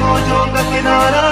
工場だけなら